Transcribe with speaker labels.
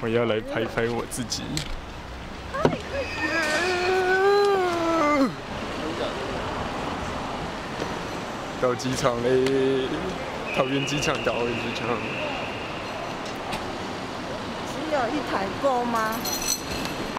Speaker 1: 我要来拍拍我自己。到机场嘞，桃园机场到桃园机场。
Speaker 2: 只有一台够吗？